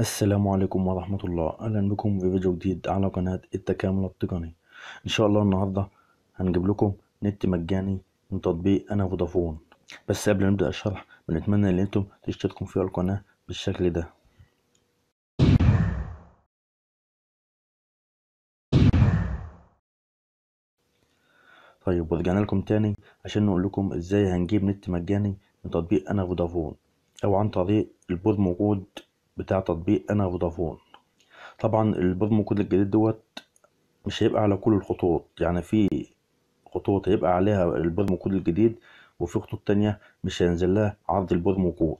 السلام عليكم ورحمة الله. أهلا بكم في فيديو جديد على قناة التكامل التقني. إن شاء الله النهاردة هنجيب لكم نت مجاني من تطبيق أنا فودافون. بس قبل ما نبدأ الشرح بنتمنى إن أنتم تشتركوا في القناة بالشكل ده. طيب ورجعنا لكم تاني عشان نقول لكم إزاي هنجيب نت مجاني من تطبيق أنا فودافون أو عن طريق ال promo code بتاع تطبيق أنا فودافون طبعا ال promo code الجديد دوت مش هيبقى على كل الخطوط. يعني في خطوط هيبقى عليها ال promo code الجديد وفي خطوط تانية مش هينزل لها عرض ال promo code.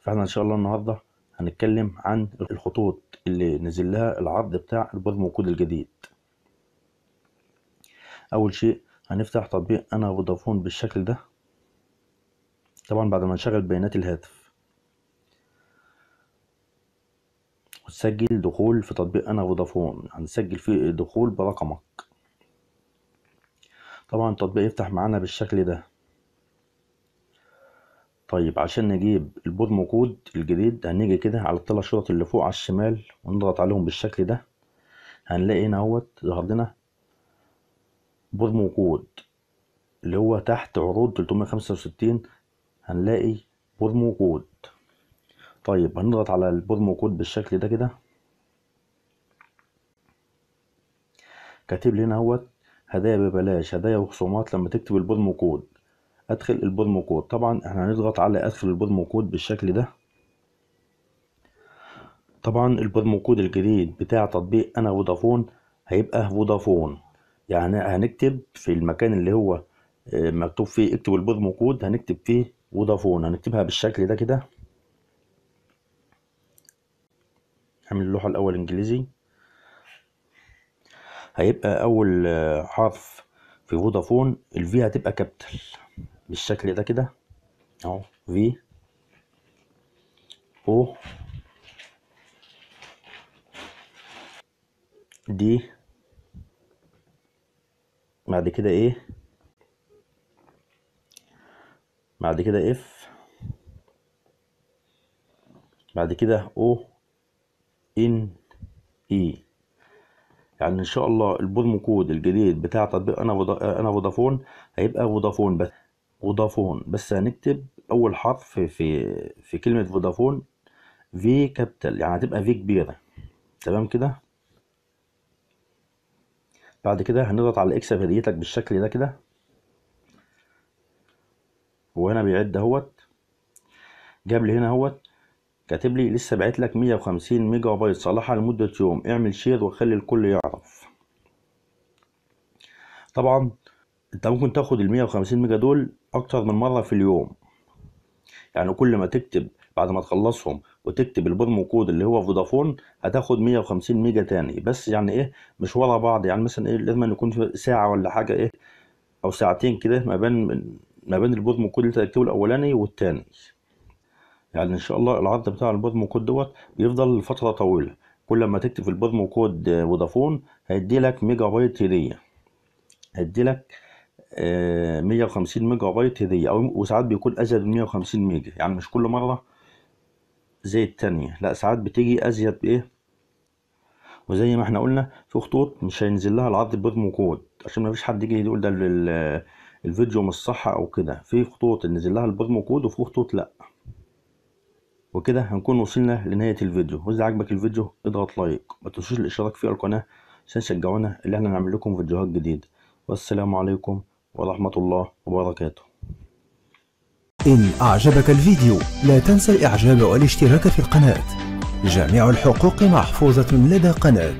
فإحنا إن شاء الله النهاردة هنتكلم عن الخطوط اللي نزل لها العرض بتاع ال promo code الجديد. أول شيء هنفتح تطبيق أنا فودافون بالشكل ده. طبعا بعد ما نشغل بيانات الهاتف. وتسجل دخول في تطبيق أنا فودافون هنسجل فيه دخول برقمك. طبعا التطبيق يفتح معانا بالشكل ده. طيب عشان نجيب ال promo code الجديد هنيجي كده على الثلاث شرط اللي فوق على الشمال ونضغط عليهم بالشكل ده. هنلاقي هنا أهوت ظهر لنا promo code اللي هو تحت عروض 365 هنلاقي promo code طيب هنضغط على ال promo code بالشكل ده كده. كاتب لي هنا اهوت هدايا ببلاش هدايا وخصومات لما تكتب ال promo code ادخل ال promo code طبعا إحنا هنضغط على ادخل ال promo code بالشكل ده. طبعا ال promo code الجديد بتاع تطبيق أنا فودافون هيبقى فودافون. يعني هنكتب في المكان اللي هو مكتوب فيه اكتب ال promo code هنكتب فيه فودافون. هنكتبها بالشكل ده كده. هعمل اللوحة الأول إنجليزي. هيبقى أول حرف في فودافون ال V هتبقى capital بالشكل ده كده. أهو V O D بعد كده A بعد كده F بعد كده O N E. يعني إن شاء الله ال promo code الجديد بتاع تطبيق أنا. أنا فودافون هيبقى فودافون بس. فودافون. بس هنكتب أول حرف V في كلمة فودافون V capital يعني هتبقى V كبيرة. تمام كده؟ بعد كده هنضغط على اكسب هديتك بالشكل ده كده. وهنا بيعد أهوت. جاب لي هنا أهوت. كاتب لي لسه باعت لك 150 ميجا بايت صالحة لمدة يوم. اعمل share وخلي الكل يعرف. طبعا انت ممكن تاخد ال 150 ميجا دول أكتر من مرة في اليوم. يعني كل ما تكتب بعد ما تخلصهم وتكتب ال promo code اللي هو فودافون هتاخد 150 ميجا تاني. بس يعني إيه مش ورا بعض. يعني مثلا إيه لازم يكون في ساعة ولا حاجة إيه أو ساعتين كده ما بين ما بين ال promo code اللي تكتبه الأولاني والتاني. يعني إن شاء الله العرض بتاع ال promo code دوت بيفضل لفترة طويلة. كل ما تكتب ال promo code فودافون هيدي لك ميجا بايت هدية. هيدي لك 150 ميجا بايت هدية. أو وساعات بيكون أزيد من 150 ميجا. يعني مش كل مرة زي التانية لا ساعات بتيجي أزيد بإيه؟ وزي ما إحنا قلنا في خطوط مش هينزل لها العرض ال promo code. عشان ما فيش حد يجي يقول ده الفيديو مش صح أو كده. في خطوط نزل لها ال promo code وفي خطوط لأ. وكده هنكون وصلنا لنهاية الفيديو. وإذا عجبك الفيديو اضغط لايك ما تنسوش الاشتراك في القناة عشان تشجعونا اللي إحنا نعمل لكم فيديوهات جديدة. والسلام عليكم ورحمة الله وبركاته. إن أعجبك الفيديو لا تنسى الإعجاب والاشتراك في القناة. جميع الحقوق محفوظة لدى قناة.